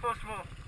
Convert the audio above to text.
first Responsible.